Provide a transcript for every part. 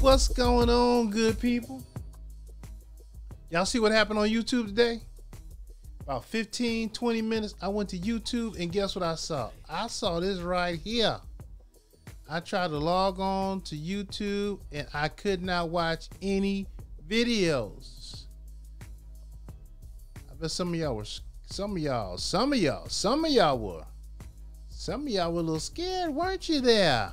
What's going on, good people? Y'all see what happened on YouTube today? About 15, 20 minutes, I went to YouTube and guess what I saw? I saw this right here. I tried to log on to YouTube and I could not watch any videos. I bet some of y'all were, some of y'all, some of y'all, some of y'all were, some of y'all were a little scared, weren't you there?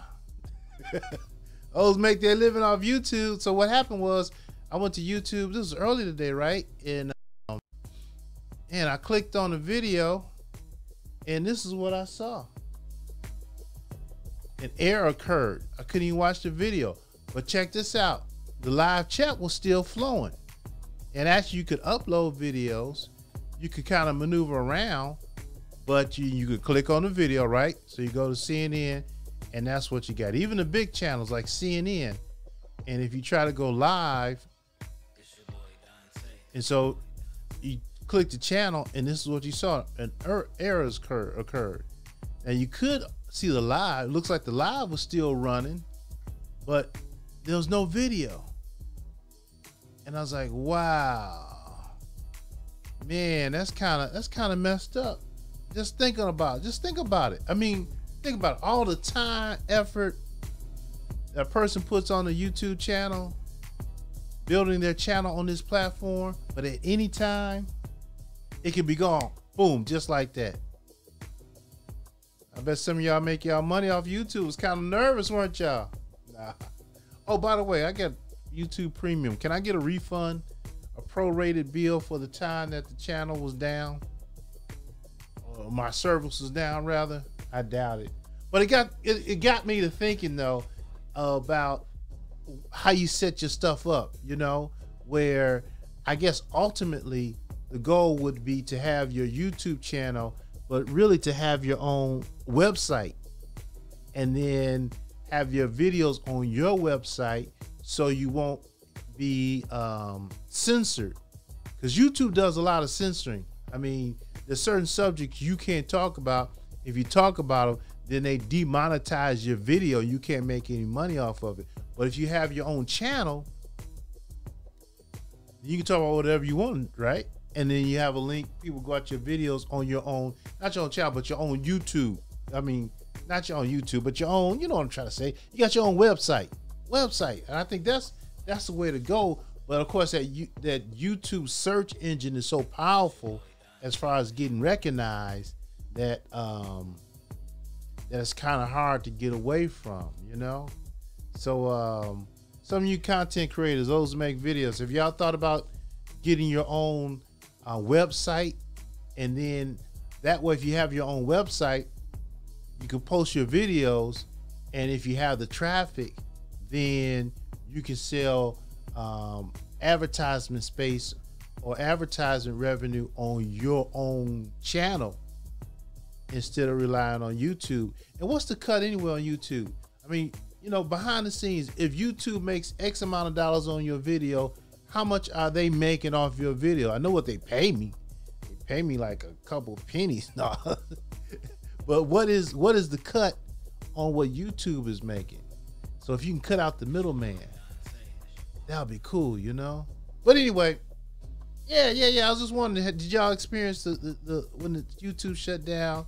Those make their living off YouTube. So what happened was I went to YouTube. This was early today, right? And um, and I clicked on the video, and this is what I saw. An error occurred. I couldn't even watch the video. But check this out. The live chat was still flowing. And actually you could upload videos. You could kind of maneuver around, but you, you could click on the video, right? So you go to CNN and that's what you got. Even the big channels like CNN, and if you try to go live, and so you click the channel, and this is what you saw: an er- errors occur- occurred. And you could see the live. It looks like the live was still running, but there was no video. And I was like, wow, man, that's kind of that's kind of messed up. Just thinking about, it. just think about it. I mean think about it, all the time, effort a person puts on a YouTube channel, building their channel on this platform, but at any time, it can be gone. Boom, just like that. I bet some of y'all make y'all money off YouTube. Was kind of nervous, weren't y'all? Nah. Oh, by the way, I got YouTube Premium. Can I get a refund? A prorated bill for the time that the channel was down? Or my service was down, rather? I doubt it. But it got it, it got me to thinking though about how you set your stuff up, you know, where I guess ultimately the goal would be to have your YouTube channel, but really to have your own website and then have your videos on your website so you won't be um, censored. Because YouTube does a lot of censoring. I mean, there's certain subjects you can't talk about if you talk about them, then they demonetize your video. You can't make any money off of it. But if you have your own channel, you can talk about whatever you want, right? And then you have a link. People got your videos on your own, not your own channel, but your own YouTube. I mean, not your own YouTube, but your own. You know what I'm trying to say. You got your own website, website, and I think that's that's the way to go. But of course, that you, that YouTube search engine is so powerful as far as getting recognized that um that it's kind of hard to get away from, you know. So um some of you content creators, those who make videos, if y'all thought about getting your own uh, website, and then that way, if you have your own website, you can post your videos, and if you have the traffic, then you can sell um, advertisement space or advertising revenue on your own channel instead of relying on YouTube. And what's the cut anyway on YouTube? I mean, you know, behind the scenes, if YouTube makes X amount of dollars on your video, how much are they making off your video? I know what they pay me. They pay me like a couple pennies. No. but what is what is the cut on what YouTube is making? So if you can cut out the middleman, that would be cool, you know? But anyway, yeah, yeah, yeah. I was just wondering, did y'all experience the, the, the when the YouTube shut down,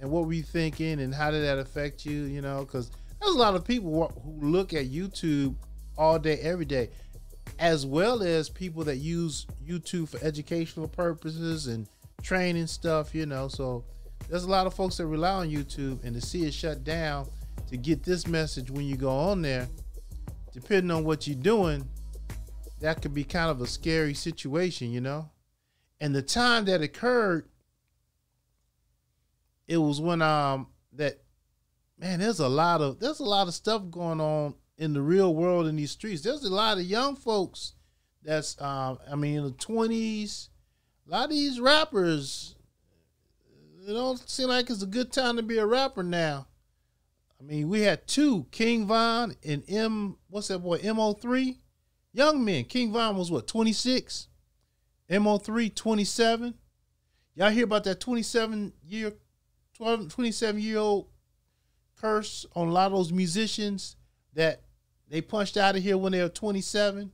and what were you thinking, and how did that affect you? You know, because there's a lot of people who look at YouTube all day, every day, as well as people that use YouTube for educational purposes and training stuff. You know, so there's a lot of folks that rely on YouTube, and to see it shut down, to get this message when you go on there, depending on what you're doing that could be kind of a scary situation, you know? And the time that occurred, it was when um that man, there's a lot of there's a lot of stuff going on in the real world in these streets. There's a lot of young folks that's um I mean in the twenties, a lot of these rappers it don't seem like it's a good time to be a rapper now. I mean, we had two, King Von and M what's that boy, MO3? Young men. King Von was what, 26? MO3, 27. Y'all hear about that 27 year, 12, 27 year old curse on a lot of those musicians that They punched out of here when they were 27.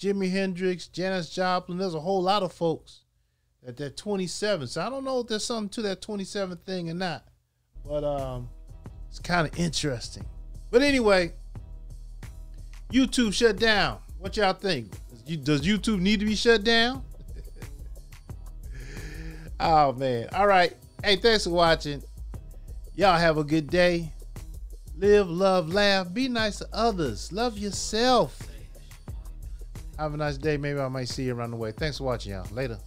Jimi Hendrix, Janis Joplin. There's a whole lot of folks at that 27. So I don't know if there's something to that 27 thing or not. But um, it's kind of interesting. But anyway, YouTube shut down. What y'all think? Does YouTube need to be shut down? oh man. All right. Hey, thanks for watching. Y'all have a good day. Live, love, laugh. Be nice to others. Love yourself. Have a nice day. Maybe I might see you around the way. Thanks for watching, y'all. Later.